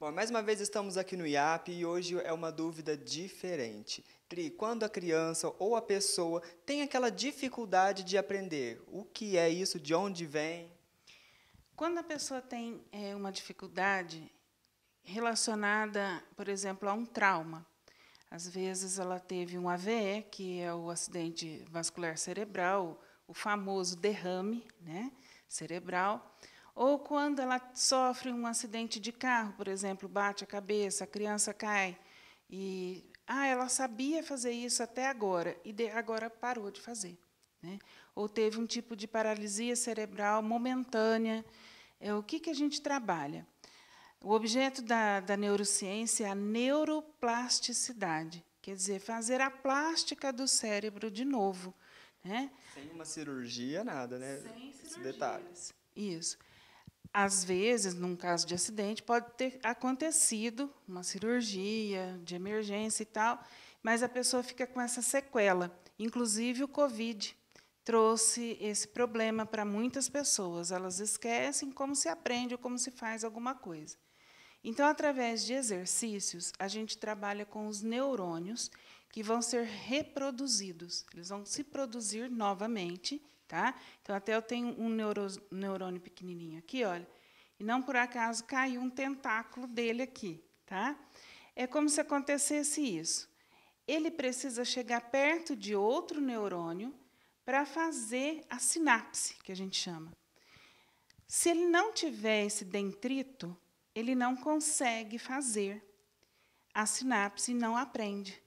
Bom, mais uma vez estamos aqui no IAP e hoje é uma dúvida diferente. Tri, quando a criança ou a pessoa tem aquela dificuldade de aprender, o que é isso, de onde vem? Quando a pessoa tem é, uma dificuldade relacionada, por exemplo, a um trauma, às vezes ela teve um AVE, que é o acidente vascular cerebral, o famoso derrame né, cerebral, ou quando ela sofre um acidente de carro, por exemplo, bate a cabeça, a criança cai e ah, ela sabia fazer isso até agora e de, agora parou de fazer. Né? Ou teve um tipo de paralisia cerebral momentânea. É, o que, que a gente trabalha? O objeto da, da neurociência é a neuroplasticidade, quer dizer, fazer a plástica do cérebro de novo. Né? Sem uma cirurgia, nada, né? Sem Esse detalhes. Isso. Às vezes, num caso de acidente, pode ter acontecido uma cirurgia de emergência e tal, mas a pessoa fica com essa sequela. Inclusive, o Covid trouxe esse problema para muitas pessoas. Elas esquecem como se aprende ou como se faz alguma coisa. Então, através de exercícios, a gente trabalha com os neurônios que vão ser reproduzidos. Eles vão se produzir novamente, tá? Então, até eu tenho um neurônio pequenininho aqui, olha, e não por acaso caiu um tentáculo dele aqui, tá? É como se acontecesse isso. Ele precisa chegar perto de outro neurônio para fazer a sinapse, que a gente chama. Se ele não tiver esse dentrito, ele não consegue fazer a sinapse e não aprende.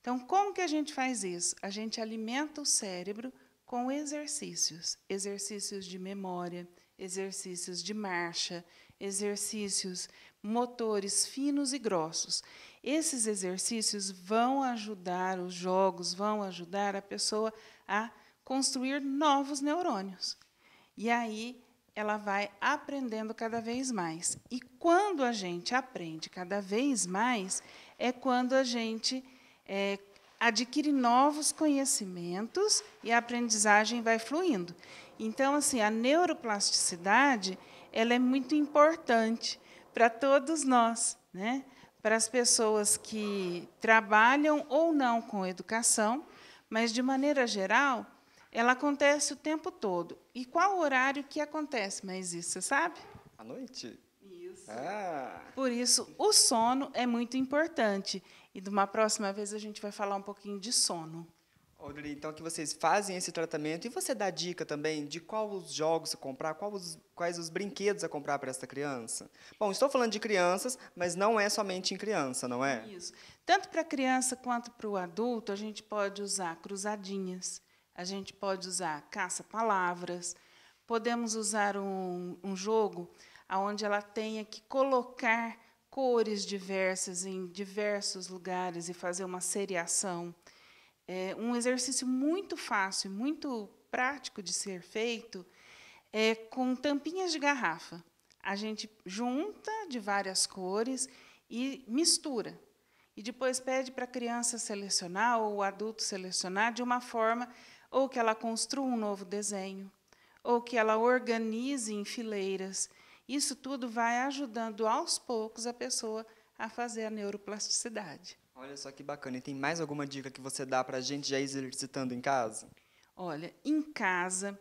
Então, como que a gente faz isso? A gente alimenta o cérebro com exercícios, exercícios de memória, exercícios de marcha, exercícios motores finos e grossos. Esses exercícios vão ajudar, os jogos vão ajudar a pessoa a construir novos neurônios. E aí ela vai aprendendo cada vez mais. E quando a gente aprende cada vez mais, é quando a gente é, adquire novos conhecimentos e a aprendizagem vai fluindo. Então, assim, a neuroplasticidade ela é muito importante para todos nós, né? para as pessoas que trabalham ou não com educação, mas, de maneira geral, ela acontece o tempo todo. E qual horário que acontece mais isso, você sabe? À noite. Isso. Ah. Por isso, o sono é muito importante. E de uma próxima vez a gente vai falar um pouquinho de sono. Audrey, então que vocês fazem esse tratamento e você dá dica também de quais os jogos a comprar, quais os, quais os brinquedos a comprar para essa criança? Bom, estou falando de crianças, mas não é somente em criança, não é? Isso. Tanto para a criança quanto para o adulto, a gente pode usar cruzadinhas, a gente pode usar caça-palavras, podemos usar um, um jogo onde ela tenha que colocar cores diversas em diversos lugares e fazer uma seriação. É um exercício muito fácil, muito prático de ser feito, é com tampinhas de garrafa. A gente junta de várias cores e mistura. E depois pede para a criança selecionar ou o adulto selecionar de uma forma ou que ela construa um novo desenho, ou que ela organize em fileiras. Isso tudo vai ajudando aos poucos a pessoa a fazer a neuroplasticidade. Olha só que bacana. E tem mais alguma dica que você dá para a gente já exercitando em casa? Olha, em casa,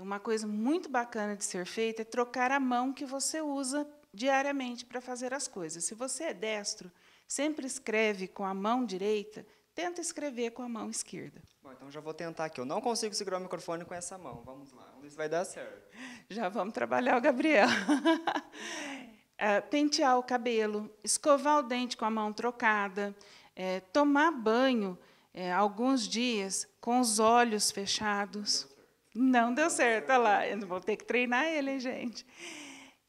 uma coisa muito bacana de ser feita é trocar a mão que você usa diariamente para fazer as coisas. Se você é destro, sempre escreve com a mão direita, tenta escrever com a mão esquerda. Bom, então já vou tentar aqui. Eu não consigo segurar o microfone com essa mão. Vamos lá, vamos ver se vai dar certo. Já vamos trabalhar o Gabriel. é, pentear o cabelo, escovar o dente com a mão trocada, é, tomar banho é, alguns dias com os olhos fechados. Não deu certo, olha lá, eu vou ter que treinar ele, hein, gente.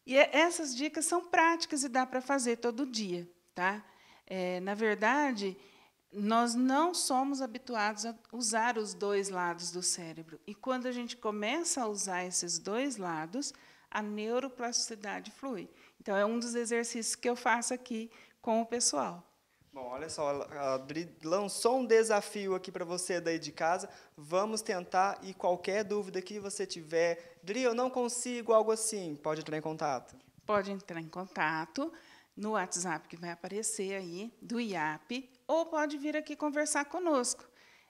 E é, essas dicas são práticas e dá para fazer todo dia. Tá? É, na verdade, nós não somos habituados a usar os dois lados do cérebro. E quando a gente começa a usar esses dois lados, a neuroplasticidade flui. Então, é um dos exercícios que eu faço aqui com o pessoal. Bom, olha só, a Adri lançou um desafio aqui para você daí de casa. Vamos tentar e qualquer dúvida que você tiver, Dri, eu não consigo algo assim, pode entrar em contato. Pode entrar em contato. no WhatsApp que vai aparecer aí, do IAP, ou pode vir aqui conversar conosco.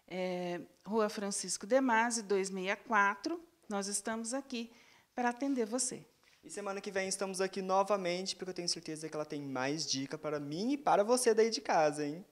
É, Rua Francisco Demasi, 264. Nós estamos aqui para atender você. E semana que vem estamos aqui novamente, porque eu tenho certeza que ela tem mais dica para mim e para você daí de casa, hein?